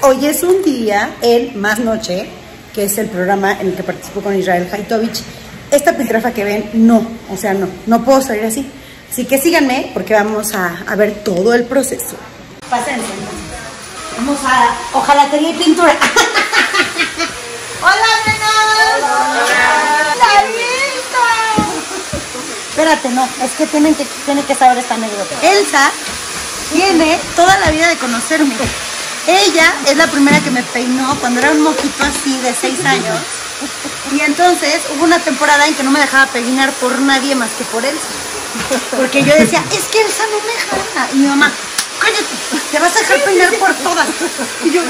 Hoy es un día en Más Noche, que es el programa en el que participo con Israel Haitovich. Esta piltrafa que ven, no, o sea, no, no puedo salir así. Así que síganme porque vamos a, a ver todo el proceso. Pásense. Vamos a hojalatería y pintura. ¡Hola, nenas! ¡La lista! Espérate, no, es que tienen que, tienen que saber esta anécdota. Elsa tiene toda la vida de conocerme. Ella es la primera que me peinó cuando era un moquito así de 6 años. Y entonces hubo una temporada en que no me dejaba peinar por nadie más que por Elsa. Porque yo decía, es que Elsa no me jala. Y mi mamá, cállate, te vas a dejar peinar por todas. Y yo,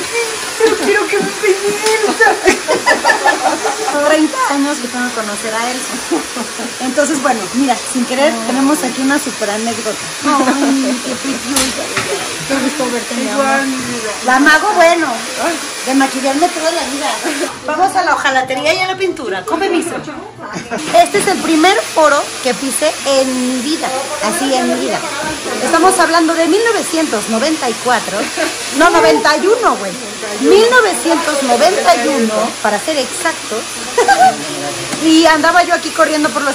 pero quiero que me peine Elsa. 30 años que tengo que conocer a Elsa. Entonces, bueno, mira, sin querer tenemos aquí una super anécdota. Ay, qué preciosa. Qué gusto verte, mi amor. La mago, bueno, de maquillarme toda la vida. Vamos a la hojalatería y a la pintura. Con permiso. Este es el primer foro que pisé en mi vida, así en mi vida. Estamos hablando de 1994, no, 91, güey. 1991, para ser exactos. y andaba yo aquí corriendo por los,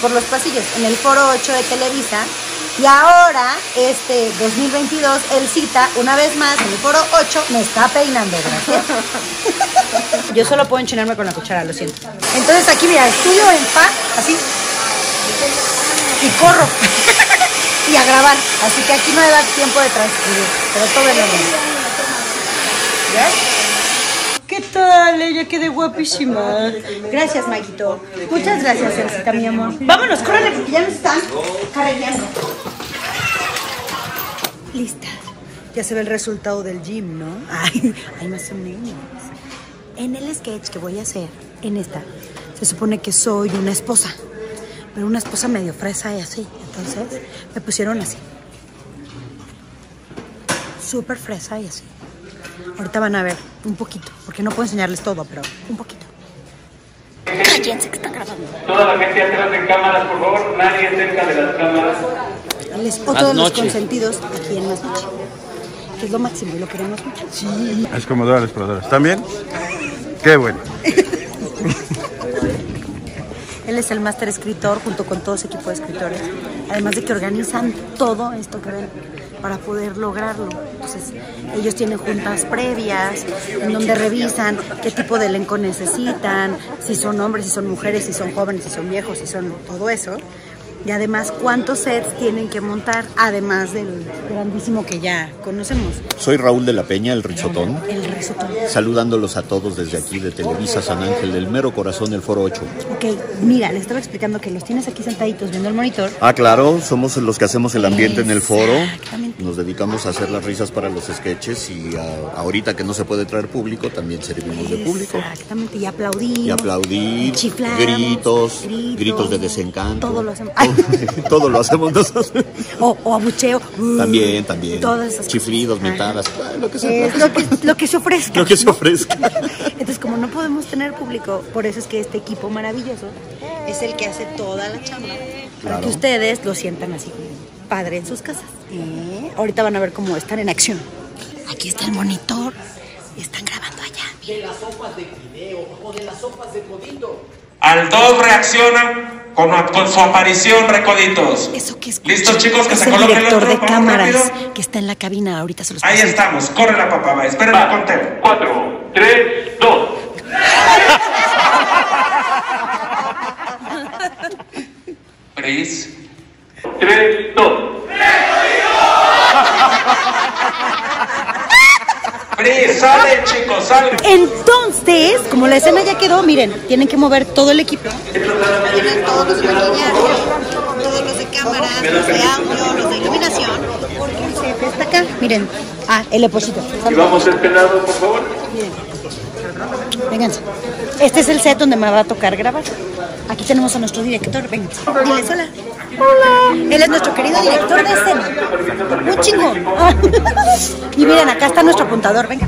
por los pasillos, en el foro 8 de Televisa. Y ahora, este 2022, el cita, una vez más, en el foro 8, me está peinando, gracias. Yo solo puedo enchinarme con la cuchara, lo siento. Entonces aquí, mira, estudio en paz, así, y corro. y a grabar. Así que aquí no me da tiempo de transcribir, pero todo en orden. ¿Qué tal? Ella quedé guapísima. Gracias, Maquito. Muchas gracias, Elsita, mi amor. Vámonos, córrele, porque ya nos están carreñando. Lista. Ya se ve el resultado del gym, ¿no? Ay, ay, más o menos. En el sketch que voy a hacer, en esta, se supone que soy una esposa. Pero una esposa medio fresa y así. Entonces, me pusieron así. Súper fresa y así. Ahorita van a ver un poquito, porque no puedo enseñarles todo, pero un poquito. Cállense que están grabando. Toda la gente atrás de cámaras, por favor, nadie cerca de las cámaras. Él es otro de los consentidos aquí en Más Noche. Que es lo máximo y lo queremos mucho. Sí. Es como Dora la exploradora. ¿Están bien? Qué bueno. Él es el máster escritor junto con todo ese equipo de escritores. Además de que organizan todo esto que ven para poder lograrlo. Entonces, ellos tienen juntas previas en donde revisan qué tipo de elenco necesitan, si son hombres, si son mujeres, si son jóvenes, si son viejos, si son todo eso. Y además cuántos sets tienen que montar, además del grandísimo que ya conocemos, Soy Raúl de la Peña, el Rizotón, el risotto. saludándolos a todos desde aquí de Televisa San Ángel, del mero corazón del Foro 8. Ok, mira, le estaba explicando que los tienes aquí sentaditos viendo el monitor. Ah, claro, somos los que hacemos el ambiente en el foro. Nos dedicamos a hacer las risas para los sketches y a- ahorita que no se puede traer público, también servimos de público. Exactamente, y aplaudimos. Y aplaudir, chiflamos, gritos, gritos de desencanto. Todo lo hacemos. Todo lo hacemos nosotros. O, o abucheo. También, también. Todas esas Chiflidos, mentadas, Ajá. lo que sea. Es lo que, lo que se ofrezca. Lo que se ofrezca. Entonces, como no podemos tener público, por eso es que este equipo maravilloso es el que hace toda la chamba. Para que ustedes lo sientan así como padre en sus casas. ¿Eh? Ahorita van a ver cómo están en acción. Aquí está el monitor. Están grabando allá. Al dos reaccionan con, con su aparición, recoditos. Eso que es ¿Listos, chicos? Que es se el coloquen director los de cámaras rápido. que está en la cabina. Ahorita se los Ahí estamos, corre la papá, espérenme a contar. 4, 3, 2. Pris. 3, 2. Pris, sale chicos, sale. Entonces, como la escena ya quedó, miren, tienen que mover todo el equipo. Vienen todos los de maquillaje, todos los de cámaras, los de audio, los de iluminación, porque el set está acá. Miren, ah, el eposito. Y vamos este lado, por favor. Vénganse. Este es el set donde me va a tocar grabar. Aquí tenemos a nuestro director, vénganse. Diles hola. Hola. Él es nuestro querido director de escena. Un chingón. Y miren, acá está nuestro apuntador, venga.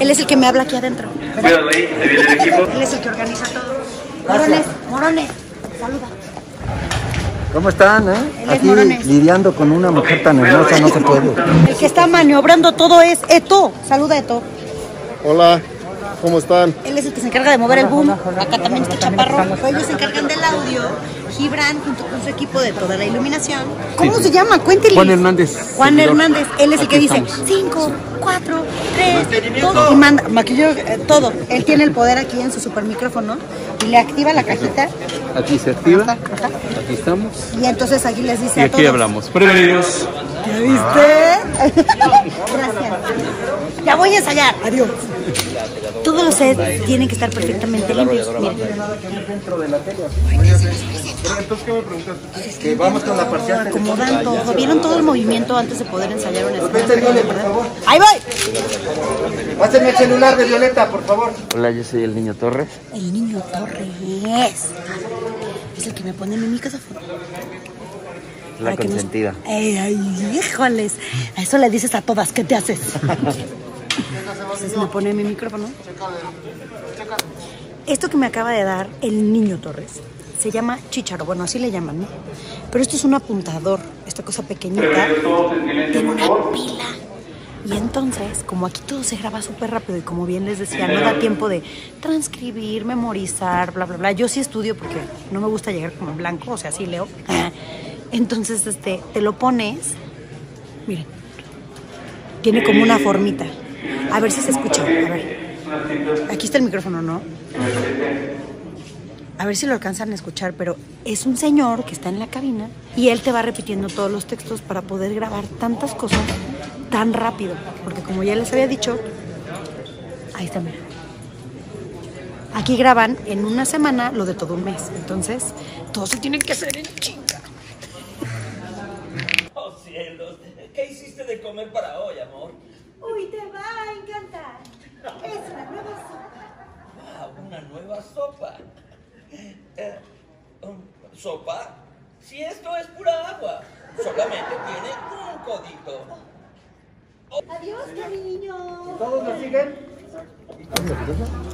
Él es el que me habla aquí adentro. Él es el que organiza todo. Morones, morones, saluda. ¿Cómo están, eh? Aquí Morones. lidiando con una mujer tan hermosa no se puede. El que está maniobrando todo es Eto. Saluda, Eto. Hola, ¿cómo están? Él es el que se encarga de mover el boom. Acá también está Chaparro. Ellos se encargan del audio. Gibran junto con su equipo de toda la iluminación. ¿Cómo se llama? Cuéntele. Juan Hernández. Juan. Hernández. Él es el que Aquí dice estamos. 5, 4, 3, todo. Y manda, maquillo, eh, todo. Él tiene el poder aquí en su super micrófono y le activa la cajita. Aquí se activa. Ajá, ajá. Aquí estamos. Y entonces aquí les dice Y a aquí todos. hablamos. Prevenidos. ¿Ya viste? Gracias. Ya voy a ensayar. Adiós. Todos los sets tienen que estar perfectamente limpios. Miren. Que vamos con la parcial. Acomodan todo. ¿Vieron todo el movimiento antes de poder ensayar una escena? ¡Ahí voy! Pásenme el celular de Violeta, por favor. Hola, yo soy el niño Torres. El niño Torres. Es el que me pone mi micrófono. La nos- consentida. Ay, ay, híjoles. A eso le dices a todas, ¿qué te haces? Entonces me pone mi micrófono. Esto que me acaba de dar el niño Torres se llama chicharo, bueno, así le llaman, ¿no? Pero esto es un apuntador, esta cosa pequeñita, tiene una pila. Y entonces, como aquí todo se graba súper rápido y como bien les decía, no da tiempo de transcribir, memorizar, bla, bla, bla. Yo sí estudio porque no me gusta llegar como en blanco, o sea, sí leo. Entonces, este, te lo pones, miren, tiene como una formita. A ver si se escucha, a ver. Aquí está el micrófono, ¿no? A ver si lo alcanzan a escuchar, pero es un señor que está en la cabina y él te va repitiendo todos los textos para poder grabar tantas cosas tan rápido. Porque como ya les había dicho, ahí está, mira. Aquí graban en una semana lo de todo un mes. Entonces, todo se tiene que hacer en chinga. Oh cielos, ¿qué hiciste de comer para hoy, amor? Uy, te va a encantar. Es una nueva sopa. Ah, una nueva sopa. Eh, um, ¿Sopa? Si esto es pura agua, solamente tiene un codito. Adiós, cariño. ¿Todos nos siguen?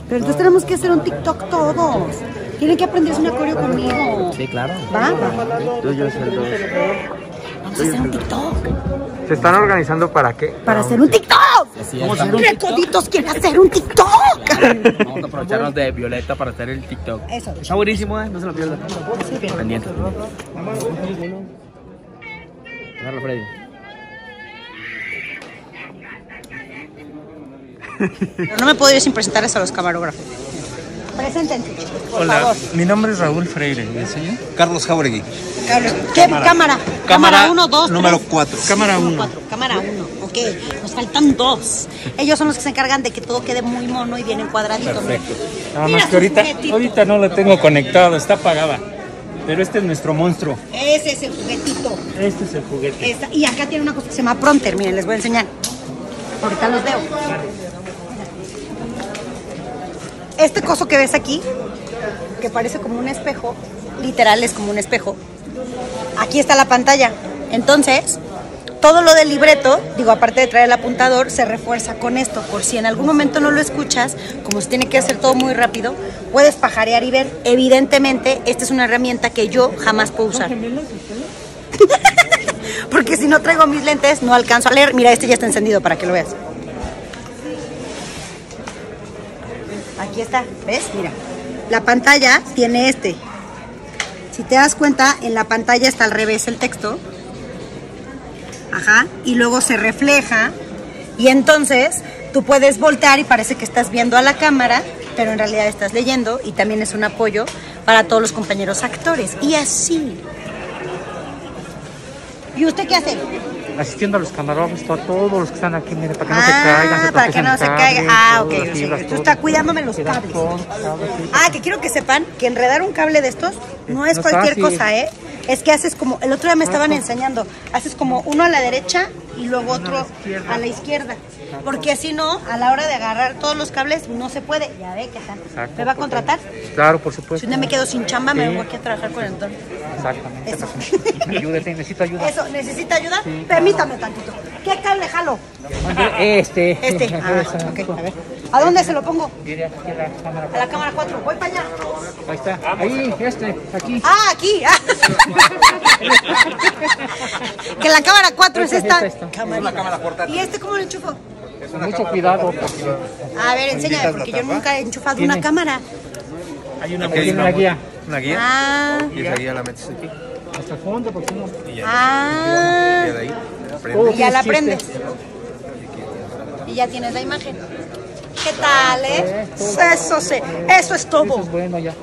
Pero entonces tenemos que hacer un TikTok todos. Tienen que aprenderse una coreo conmigo. Sí, claro. ¿Va? Tú, yo el dos. Vamos a hacer un TikTok. ¿Se están organizando para qué? Para hacer un TikTok. ¿Qué coditos quiere hacer un TikTok? Vamos a aprovecharnos de Violeta para hacer el TikTok. Eso. Está buenísimo, ¿eh? No se lo pierdan. Pendiente. Agarra, Freddy. Pero no me puedo ir sin presentarles a los camarógrafos. Preséntense, por favor. mi nombre es Raúl Freire. ¿Y el señor? Carlos Jauregui. ¿Qué cámara? Cámara 1, 2, número cuatro. Cámara 1. Cámara 1, ok. Nos faltan dos. Ellos son los que se encargan de que todo quede muy mono y bien encuadradito. Perfecto. Nada más que ahorita, juguetito. ahorita no lo tengo conectado, está apagada. Pero este es nuestro monstruo. Ese es el juguetito. Este es el juguete. Esta- y acá tiene una cosa que se llama pronter. Miren, les voy a enseñar. Ahorita los veo. Este coso que ves aquí, que parece como un espejo, literal es como un espejo. Aquí está la pantalla. Entonces, todo lo del libreto, digo, aparte de traer el apuntador, se refuerza con esto. Por si en algún momento no lo escuchas, como se tiene que hacer todo muy rápido, puedes pajarear y ver. Evidentemente, esta es una herramienta que yo jamás puedo usar. Porque si no traigo mis lentes, no alcanzo a leer. Mira, este ya está encendido para que lo veas. Aquí está, ¿ves? Mira. La pantalla tiene este. Si te das cuenta, en la pantalla está al revés el texto. Ajá. Y luego se refleja. Y entonces tú puedes voltear y parece que estás viendo a la cámara, pero en realidad estás leyendo y también es un apoyo para todos los compañeros actores. Y así. ¿Y usted qué hace? Asistiendo a los camarógrafos, a todos los que están aquí, mire, para que no se Ah, caigan. se para que no se cables, caiga. Ah, ok, ok. fibras, Tú estás cuidándome los cables. Ah, que quiero que sepan que enredar un cable de estos no es No es cualquier fácil. cosa, ¿eh? Es que haces como, el otro día me estaban enseñando, haces como uno a la derecha y luego otro a la izquierda. Porque si no, a la hora de agarrar todos los cables no se puede. Ya ve que tal. ¿Me va a porque- contratar? Claro, por Si supuesto. un día me quedo sin chamba, me Sí. vengo aquí a trabajar con el don. Exactamente. Eso. Ayúdate, necesito ayuda. Eso, ¿necesita ayuda? Permítame tantito. ¿Qué cable jalo? Este. Este. Ah, ok, a ver. ¿A dónde se lo pongo? A la cámara. A la cámara 4. Voy para allá. Ahí está. Ahí, este, aquí. Ah, aquí. ah. que la cámara 4 es esta. Esta, esta. Camarita. ¿Y este cómo lo enchufo? Mucho cuidado. porque A ver, enséñame, porque yo nunca he enchufado una cámara. Hay una, una guía. una guía. Ah, Y esa guía la metes aquí. Hasta el fondo, porque no. Y ya. ah. Y de ahí prende. Todo Y ya la prendes. Y ya tienes la imagen. ¿Qué tal, eh? Eso sí, eso es todo. Eso es bueno ya.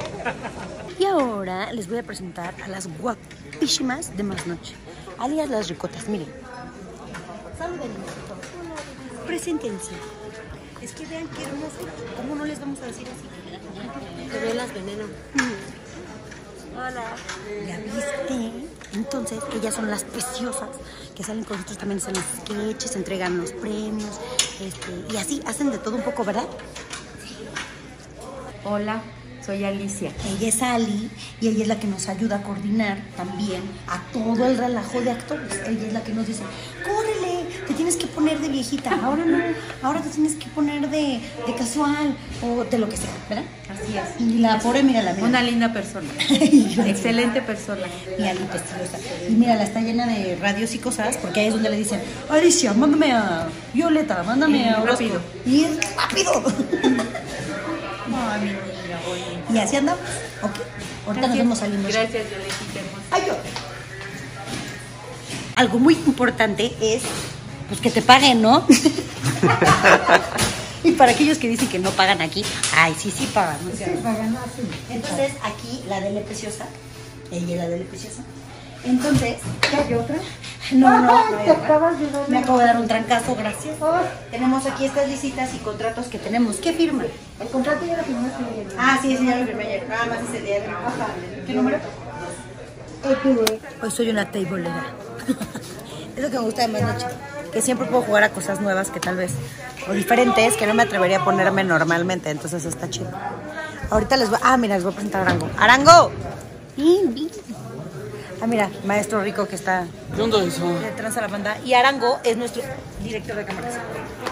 Y ahora les voy a presentar a las guapísimas de más noche, alias las ricotas. Miren. Saluden. Preséntense. Es que vean qué hermoso. ¿Cómo no les vamos a decir así? Te las veneno. Hola. ¿Ya viste? Entonces, ellas son las preciosas que salen con nosotros también en los sketches, entregan los premios, este, y así hacen de todo un poco, ¿verdad? Hola, soy Alicia. Ella es Ali y ella es la que nos ayuda a coordinar también a todo el relajo de actores. Ella es la que nos dice, córrele, te tienes que poner de viejita, ahora no, ahora te tienes que poner de, de casual o de lo que sea, ¿verdad? Así es. Y la pobre, mírala, mira. Una linda persona. Excelente persona. Mi Ali preciosa. Y mírala, está llena de radios y cosas, porque ahí es donde le dicen, Alicia, mándame a Violeta, mándame a Orozco". Rápido. Y es rápido. Ay, y así andamos. Ok. Ahorita nos vemos saliendo. Gracias, Violetita. Ay, yo. Algo muy importante es pues que te paguen, ¿no? y para aquellos que dicen que no pagan aquí, ay, sí, sí pagan. ¿no? Entonces, aquí la Dele Preciosa, ella la Dele Preciosa. Entonces, ¿qué hay otra? No, no, no. Me acabo de dar un trancazo, gracias. Tenemos aquí estas licitas y contratos que tenemos. ¿Qué firma? El contrato ya lo firmaste ayer. Ah, sí, sí, ya lo firmé ayer. Nada más ese día. ¿Qué número? Hoy soy una tableera. es lo que me gusta de más noche. Que siempre puedo jugar a cosas nuevas que tal vez, o diferentes, que no me atrevería a ponerme normalmente. Entonces está chido. Ahorita les voy. Ah, mira, les voy a presentar a Arango. ¡Arango! Ah, mira, maestro rico que está ¿Qué onda eso? detrás de la banda. Y Arango es nuestro director de cámaras.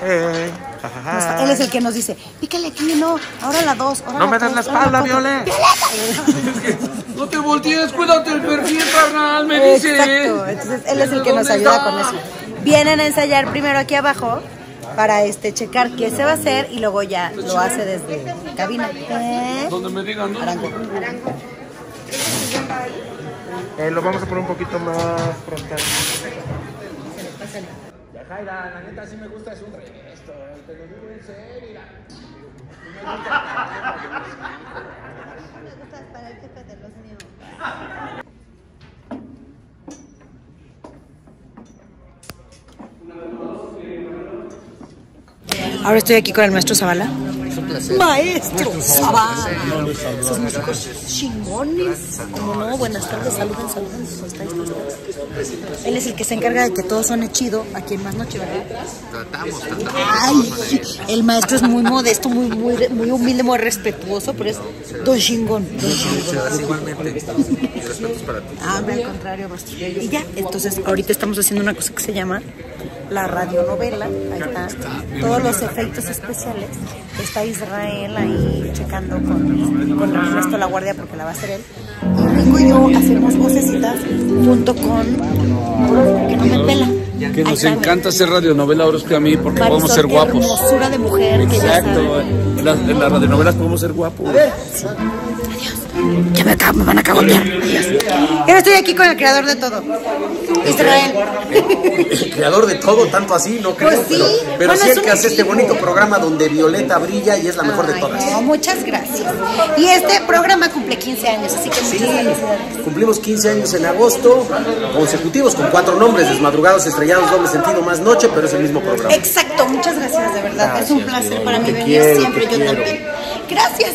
Eh, Nos-. Él es el que nos dice, pícale aquí, no, ahora la dos. ahora No me das la espalda, cuatro". Viole. No te voltees, cuídate el perfil, carnal, me dice. Exacto, entonces él es el que nos ayuda con eso. Vienen a ensayar primero aquí abajo para este checar qué se va a hacer y luego ya lo hace desde cabina. ¿Eh? Donde me digan, ¿no? Arango. Eh, lo vamos a poner un poquito más frontal. Ahora estoy aquí con el maestro Zavala. Maestro Zavala. Esos músicos chingones. Como no, buenas tardes, saluden, saluden. Él es el que se encarga de que todo suene chido aquí en Más Noche, ¿verdad? Tratamos, tratamos. Ay, el maestro es muy modesto, muy, muy, muy humilde, muy respetuoso, pero es don chingón. Don chingón. Igualmente. Respetos para ti. Ah, al contrario, maestro. Y ya, entonces ahorita estamos haciendo una cosa que se llama la radionovela. Ahí está. Todos los efectos especiales. Está Israel ahí checando con, con el resto de la guardia porque la va a hacer él. Y Rico y yo hacemos vocecitas junto con que no me pela. Que nos está, encanta hacer radionovela ahora que a mí porque Marisol, podemos ser qué guapos. hermosura de mujer que ya Exacto. sabe. En las, en las radionovelas podemos ser guapos. Ya me, acabo, me van a cagotear. Adiós. Y ahora estoy aquí con el creador de todo. Israel. El creador de todo, tanto así, no creo. Pues sí. Pero, pero Bueno, sí es que hace este bonito programa donde Violeta brilla y es la mejor de todas. no, muchas gracias. Y este programa cumple 15 años, así que Sí, cumplimos 15 años en agosto, consecutivos, con cuatro nombres, Desmadrugados, Estrellados, Doble Sentido, Más Noche, pero es el mismo programa. Exacto, muchas gracias, de verdad. es un placer para mí venir quiero, siempre, yo quiero. también. Gracias.